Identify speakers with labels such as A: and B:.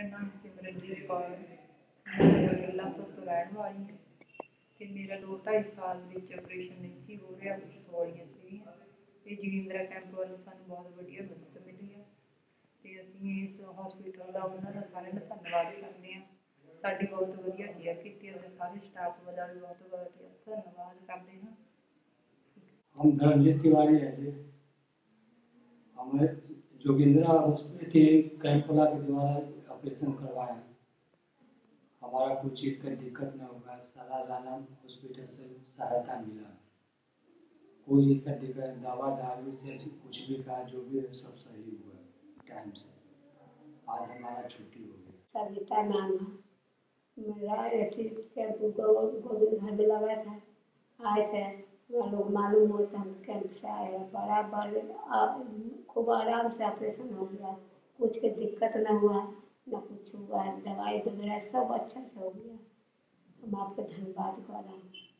A: ਮੇਰਾ ਨਾਮ ਸਿਮਰਨਜੀਤ ਕੌਰ ਹੈ ਮੈਂ ਗੱਲਾਂਪੁਰ ਤੋਂ ਰਹਿਣ ਵਾਲੀ ਹਾਂ ਤੇ ਮੇਰਾ ਦੋ ਢਾਈ ਸਾਲ ਵਿੱਚ ਆਪਰੇਸ਼ਨ ਨਹੀਂ ਸੀ ਹੋ ਰਿਹਾ ਕੁਝ ਸਵਾਲੀਆਂ ਸੀਗੀਆਂ ਤੇ ਜਗਿੰਦਰਾ ਕੈਂਪ ਵੱਲੋਂ ਸਾਨੂੰ ਬਹੁਤ ਵਧੀਆ ਮਦਦ ਮਿਲੀ ਹੈ ਤੇ ਅਸੀਂ ਇਸ ਹਸਪੀਟਲ ਦਾ ਉਹਨਾਂ ਦਾ ਸਾਰਿਆਂ ਦਾ ਧੰਨਵਾਦ ਕਰਦੇ ਹਾਂ ਸਾਡੀ ਬਹੁਤ ਵਧੀਆ ਕੇਅਰ ਕੀਤੀ ਹੈ ਤੇ ਸਾਰੇ ਸਟਾਫ ਵੱਲੋਂ ਵੀ ਬਹੁਤ ਬਹੁਤ ਧੰਨਵਾਦ ਕਰਦੇ ਹਾਂ
B: हम धर्मजीत तिवारी है जी हमें जोगिंद्रा हॉस्पिटल कैंप वाला के द्वारा ऑपरेशन करवाए। हैं हमारा कोई चीज़ का दिक्कत न होगा। सारा लाना हॉस्पिटल से सहायता मिला। कोई दिक्कत दिक्कत, दवा, दारू से कुछ भी कहा जो भी है, सब सही हुआ टाइम से। आज हमारा छुट्टी हो गई।
C: सविता नाम मेरा को, गोविंद घर में लगा था। आए थे। वह लोग मालूम हुआ था हम कैंप से आए हैं। बराबर, आ- खूब आराम से ऑपरेशन हो गया। कुछ के दिक्कत न हुआ। हुआ दवाई वगैरह सब अच्छा से हो गया। हम आपका धन्यवाद कर रहे हैं